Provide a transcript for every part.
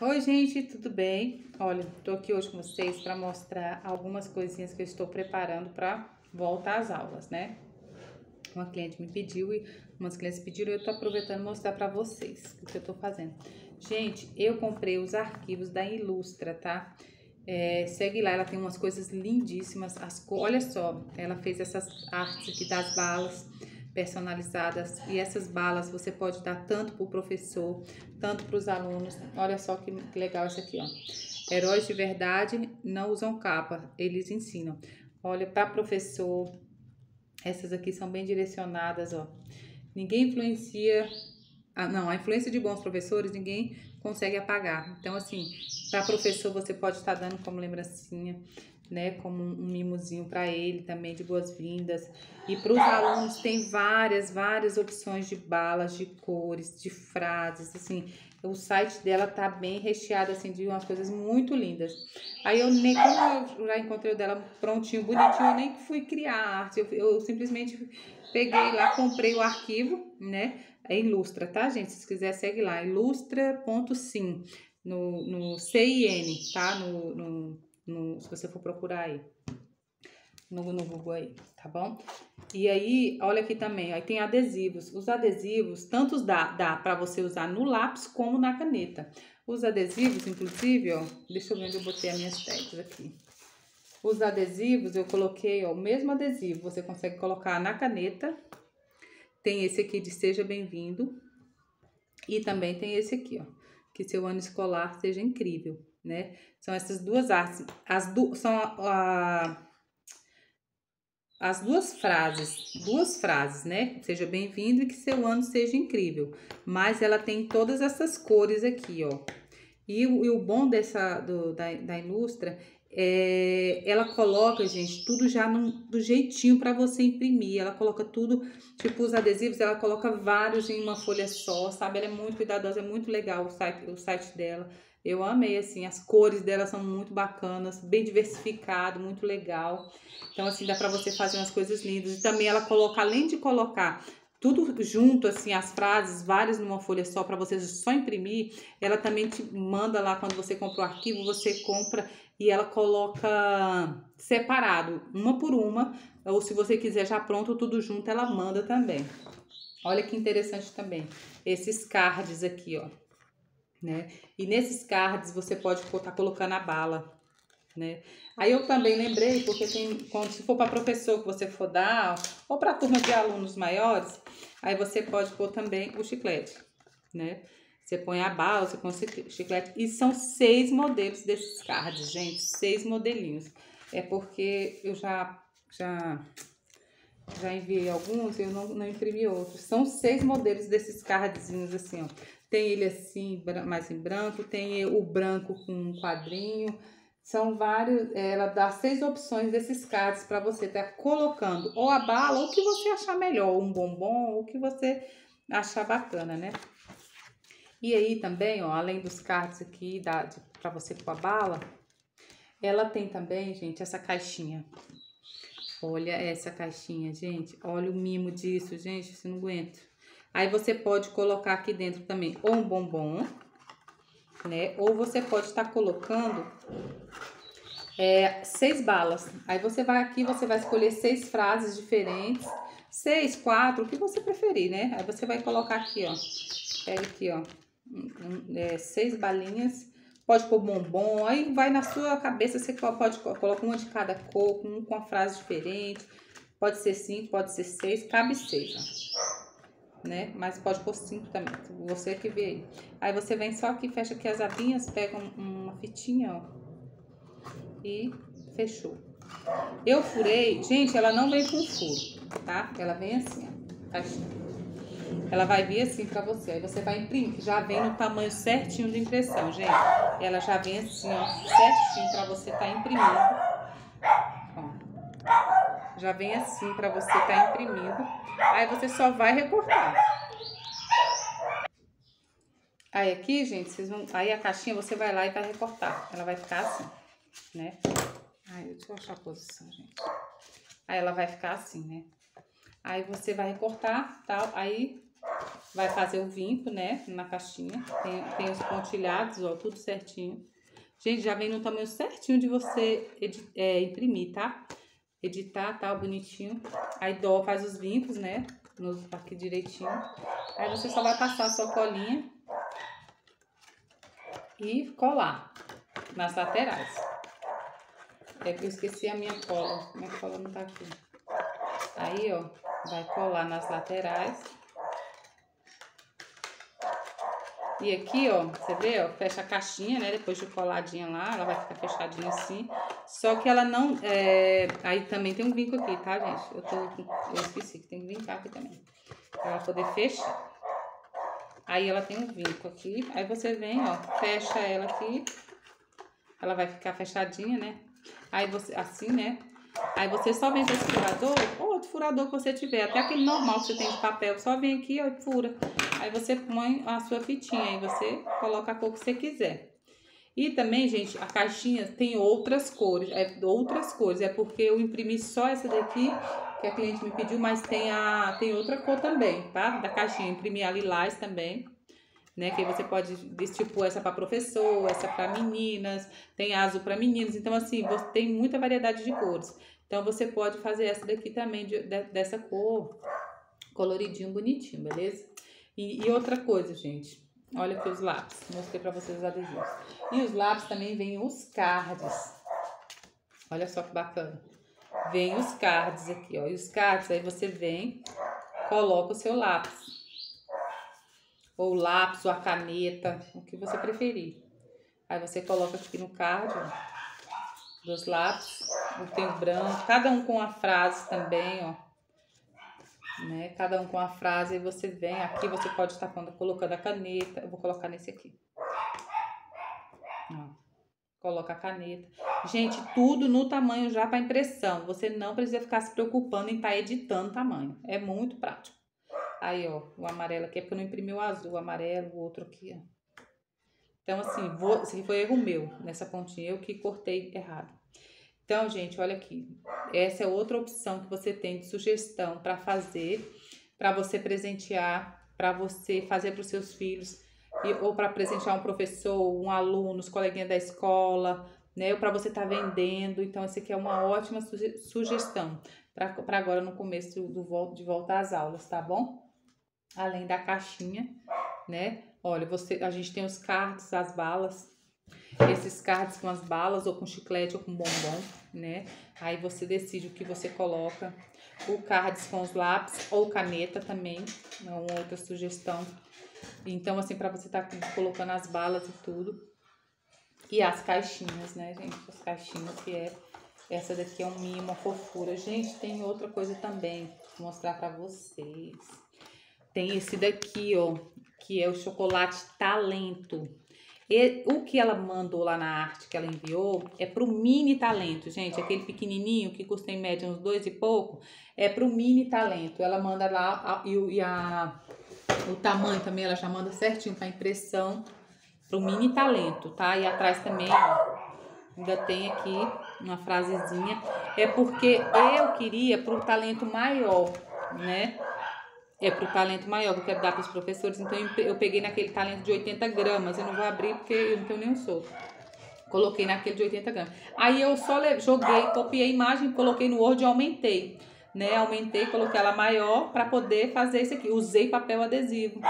Oi, gente, tudo bem? Olha, tô aqui hoje com vocês para mostrar algumas coisinhas que eu estou preparando para voltar às aulas, né? Uma cliente me pediu e umas clientes pediram eu tô aproveitando mostrar para vocês o que eu tô fazendo. Gente, eu comprei os arquivos da Ilustra, tá? É, segue lá, ela tem umas coisas lindíssimas. As, olha só, ela fez essas artes aqui das balas personalizadas e essas balas você pode dar tanto para o professor, tanto para os alunos. Olha só que, legal essa aqui, ó. Heróis de verdade não usam capa, eles ensinam. Olha, para professor, essas aqui são bem direcionadas, ó. Ninguém influencia, ah, não, a influência de bons professores ninguém consegue apagar. Então, assim, para professor você pode estar dando como lembrancinha né, como um mimozinho para ele também de boas-vindas. E para os alunos tem várias, várias opções de balas, de cores, de frases, assim. O site dela tá bem recheado assim de umas coisas muito lindas. Aí eu nem como eu já encontrei o dela prontinho, bonitinho, eu nem fui criar arte. Eu, eu simplesmente peguei lá, comprei o arquivo, né? É Ilustra, tá, gente? Se quiser, segue lá, ilustra.sim, no, no CIN, tá? No, no no, se você for procurar aí no, no Google aí, tá bom? E aí, olha aqui também, aí tem adesivos. Os adesivos, tantos dá, dá para você usar no lápis como na caneta. Os adesivos, inclusive, ó, deixa eu ver onde eu botei as minhas tags aqui. Os adesivos, eu coloquei, ó, o mesmo adesivo, você consegue colocar na caneta. Tem esse aqui de Seja Bem-vindo. E também tem esse aqui, ó, que seu ano escolar seja incrível né? São essas duas artes, as du são a, a, as duas frases, duas frases, né? Seja bem-vindo e que seu ano seja incrível. Mas ela tem todas essas cores aqui, ó. E, e o bom dessa do, da, da Ilustra é, ela coloca, gente, tudo já no, do jeitinho para você imprimir. Ela coloca tudo, tipo os adesivos, ela coloca vários em uma folha só, sabe? Ela é muito cuidadosa, é muito legal o site, o site dela. Eu amei, assim, as cores dela são muito bacanas, bem diversificado, muito legal. Então, assim, dá pra você fazer umas coisas lindas. E também ela coloca, além de colocar tudo junto, assim, as frases, várias numa folha só, para você só imprimir, ela também te manda lá, quando você compra o arquivo, você compra e ela coloca separado, uma por uma, ou se você quiser já pronto, tudo junto, ela manda também. Olha que interessante também, esses cards aqui, ó né? E nesses cards você pode estar tá colocando a bala, né? Aí eu também lembrei, porque tem, quando se for para professor que você for dar, ou para turma de alunos maiores, aí você pode pôr também o chiclete, né? Você põe a bala, você põe o chiclete. E são seis modelos desses cards, gente. Seis modelinhos. É porque eu já, já, já enviei alguns, eu não, não imprimi outros. São seis modelos desses cardzinhos assim, ó. Tem ele assim, mais em branco, tem o branco com um quadrinho. São vários, é, ela dá seis opções desses cards para você estar tá colocando ou a bala, ou o que você achar melhor, um bombom, ou o que você achar bacana, né? E aí também, ó, além dos cards aqui para você pôr a bala, ela tem também, gente, essa caixinha. Olha essa caixinha, gente. Olha o mimo disso, gente, você não aguenta. Aí você pode colocar aqui dentro também ou um bombom, né? Ou você pode estar tá colocando é, seis balas. Aí você vai aqui, você vai escolher seis frases diferentes. Seis, quatro, o que você preferir, né? Aí você vai colocar aqui, ó. Pega aqui, ó. É, seis balinhas. Pode pôr bombom. Aí vai na sua cabeça, você pode colocar uma de cada cor, um com uma frase diferente. Pode ser cinco, pode ser seis, cabe seis, ó né? Mas pode pôr cinco também, você que vê aí. Aí você vem só aqui, fecha aqui as abinhas, pega uma fitinha, ó. E fechou. Eu furei, gente, ela não vem com furo, tá? Ela vem assim, ó, caixinha. Ela vai vir assim pra você. Aí você vai imprimir, já vem no tamanho certinho de impressão, gente. Ela já vem assim, ó, certinho pra você tá imprimindo. Já vem assim pra você tá imprimindo. Aí você só vai recortar. Aí aqui, gente, vocês vão... Aí a caixinha você vai lá e vai recortar. Ela vai ficar assim, né? Ai, deixa eu achar a posição, gente. Aí ela vai ficar assim, né? Aí você vai recortar, tal. Aí vai fazer o vinco, né, na caixinha. Tem, tem os pontilhados, ó, tudo certinho. Gente, já vem no tamanho certinho de você é, imprimir, tá? Editar, tá, bonitinho. Aí dó, faz os vincos, né, nos, aqui direitinho. Aí você só vai passar a sua colinha e colar nas laterais. É que eu esqueci a minha cola. Minha cola não tá aqui. Aí, ó, vai colar nas laterais. E aqui, ó, você vê, ó, fecha a caixinha, né? Depois de coladinha lá, ela vai ficar fechadinha assim. Só que ela não, é... Aí também tem um vinco aqui, tá, gente? Eu, tô, eu esqueci que tem que vincar aqui também. Pra ela poder fechar. Aí ela tem um vinco aqui. Aí você vem, ó, fecha ela aqui. Ela vai ficar fechadinha, né? Aí você, assim, né? Aí você só vem com esse furador, ou outro furador que você tiver, até aquele normal que você tem de papel, só vem aqui ó, e fura. Aí você põe a sua fitinha, aí você coloca a cor que você quiser. E também, gente, a caixinha tem outras cores, é outras cores, é porque eu imprimi só essa daqui, que a cliente me pediu, mas tem, a, tem outra cor também, tá? Da caixinha, imprimi a lilás também né? Que você pode estipular essa para professor, essa para meninas, tem azul para meninos. Então, assim, você tem muita variedade de cores. Então, você pode fazer essa daqui também, de, de, dessa cor, coloridinho, bonitinho, beleza? E, e, outra coisa, gente, olha aqui os lápis, mostrei para vocês os adesivos. E os lápis também vêm os cards. Olha só que bacana. Vem os cards aqui, ó. E os cards, aí você vem, coloca o seu lápis ou o lápis, ou a caneta, o que você preferir. Aí você coloca aqui no card, ó, dos lápis, tem o branco, cada um com a frase também, ó. Né? Cada um com a frase, você vem aqui, você pode estar colocando a caneta, eu vou colocar nesse aqui. Ó, coloca a caneta. Gente, tudo no tamanho já para impressão, você não precisa ficar se preocupando em estar tá editando tamanho, é muito prático. Aí, ó, o amarelo aqui é porque eu não imprimi o azul, o amarelo, o outro aqui, ó. Então, assim, vou, foi erro meu, nessa pontinha, eu que cortei errado. Então, gente, olha aqui. Essa é outra opção que você tem de sugestão para fazer, para você presentear, para você fazer para os seus filhos, e, ou para presentear um professor, um aluno, os coleguinhas da escola, né? Ou para você estar tá vendendo. Então, esse aqui é uma ótima suge sugestão para agora no começo do, de volta às aulas, tá bom? além da caixinha, né? Olha, você, a gente tem os cards, as balas, esses cards com as balas, ou com chiclete, ou com bombom, né? Aí você decide o que você coloca. O cards com os lápis, ou caneta também, é uma outra sugestão. Então, assim, para você estar tá colocando as balas e tudo. E as caixinhas, né, gente? As caixinhas que é... Essa daqui é um mimo, uma fofura. Gente, tem outra coisa também. Vou mostrar para vocês. Tem esse daqui, ó, que é o chocolate talento. E, o que ela mandou lá na arte que ela enviou é pro mini talento, gente. Aquele pequenininho que custa em média uns dois e pouco, é pro mini talento. Ela manda lá a, e, a, o tamanho também, ela já manda certinho pra impressão pro mini talento, tá? E atrás também, ó, ainda tem aqui uma frasezinha. É porque eu queria pro talento maior, né? É para o talento maior que eu quero dar para os professores. Então eu peguei naquele talento de 80 gramas. Eu não vou abrir porque eu não tenho nenhum solto. Coloquei naquele de 80 gramas. Aí eu só joguei, copiei a imagem, coloquei no Word e aumentei. Né? Aumentei, coloquei ela maior para poder fazer isso aqui. Usei papel adesivo.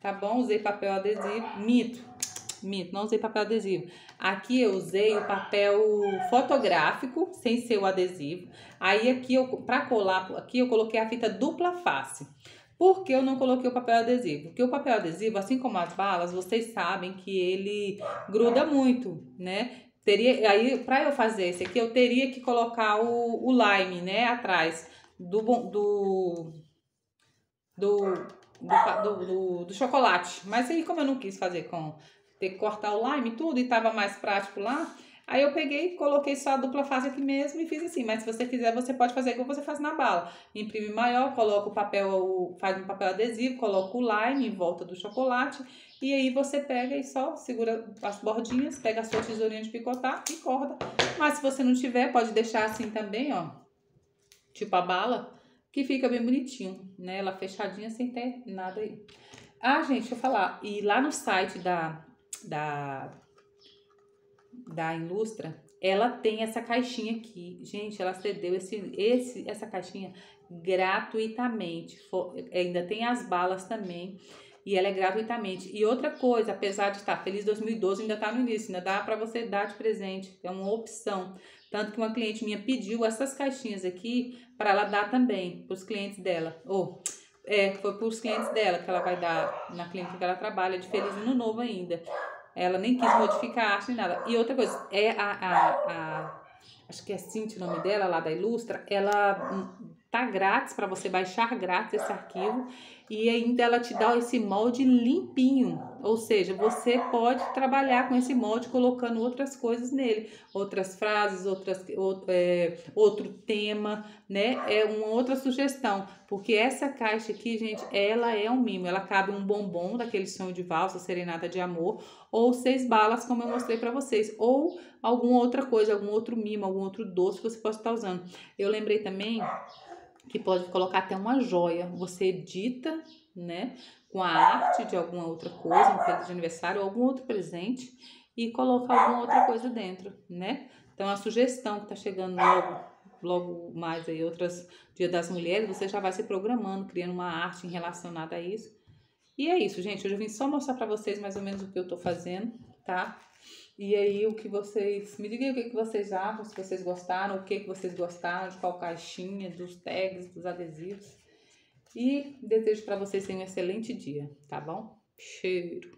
Tá bom? Usei papel adesivo. Mito. Mito, não usei papel adesivo. Aqui eu usei o papel fotográfico, sem ser o adesivo. Aí aqui, eu, pra colar, aqui eu coloquei a fita dupla face. Por que eu não coloquei o papel adesivo? Porque o papel adesivo, assim como as balas, vocês sabem que ele gruda muito, né? Teria, aí, para eu fazer esse aqui, eu teria que colocar o, o lime, né, atrás do, do, do, do, do, do chocolate. Mas aí, como eu não quis fazer com ter que cortar o lime e tudo, e tava mais prático lá, Aí eu peguei, coloquei só a dupla face aqui mesmo e fiz assim. Mas se você quiser, você pode fazer igual você faz na bala. Imprime maior, coloca o papel, faz um papel adesivo, coloca o lime em volta do chocolate. E aí você pega e só segura as bordinhas, pega a sua tesourinha de picotar e corta. Mas se você não tiver, pode deixar assim também, ó. Tipo a bala que fica bem bonitinho, né? Ela fechadinha sem ter nada aí. Ah, gente, deixa eu falar. E lá no site da, da, da Ilustra, ela tem essa caixinha aqui. Gente, ela cedeu esse, esse, essa caixinha gratuitamente. For, ainda tem as balas também. E ela é gratuitamente. E outra coisa, apesar de estar Feliz 2012, ainda está no início, ainda dá para você dar de presente. É uma opção. Tanto que uma cliente minha pediu essas caixinhas aqui para ela dar também para os clientes dela. Ou, oh, é, foi para os clientes dela que ela vai dar na clínica que ela trabalha, de Feliz Ano Novo ainda. Ela nem quis modificar a arte nem nada. E outra coisa, é a, a, a acho que é Cintia o nome dela, lá da Ilustra, ela hum, tá grátis para você baixar grátis esse arquivo e ainda ela te dá esse molde limpinho, ou seja, você pode trabalhar com esse molde colocando outras coisas nele, outras frases, outras, outro, é, outro tema, né? É uma outra sugestão, porque essa caixa aqui, gente, ela é um mimo, ela cabe um bombom daquele sonho de valsa, serenata de amor, ou seis balas, como eu mostrei para vocês, ou alguma outra coisa, algum outro mimo, algum outro doce que você possa estar usando. Eu lembrei também que pode colocar até uma joia. Você edita, né, com a arte de alguma outra coisa, um feito de aniversário ou algum outro presente e coloca alguma outra coisa dentro, né? Então a sugestão que tá chegando logo, logo mais aí outras Dia das Mulheres, você já vai se programando, criando uma arte relacionada a isso. E é isso, gente. Hoje eu vim só mostrar para vocês mais ou menos o que eu tô fazendo, tá? E aí, o que vocês. Me digam o que, vocês acham, se vocês gostaram, o que, que vocês gostaram, de qual caixinha, dos tags, dos adesivos. E desejo para vocês um excelente dia, tá bom? Cheiro!